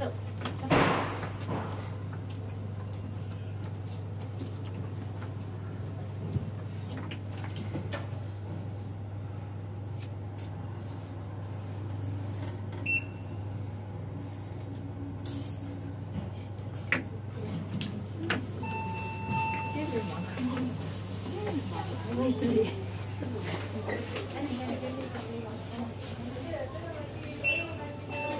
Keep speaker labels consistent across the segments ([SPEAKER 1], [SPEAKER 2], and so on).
[SPEAKER 1] そう何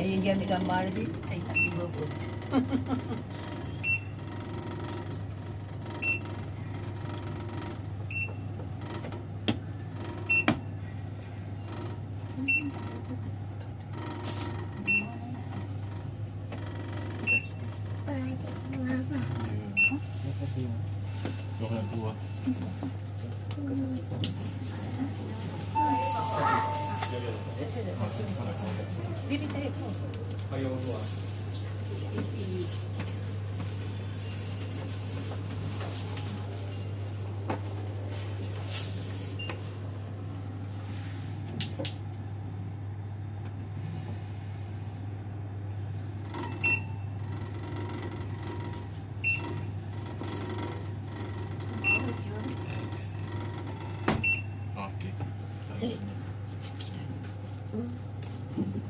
[SPEAKER 2] Kaya dyan ikaw malagi, ay hindi mo po.
[SPEAKER 1] Okay. Kena Mm-hmm.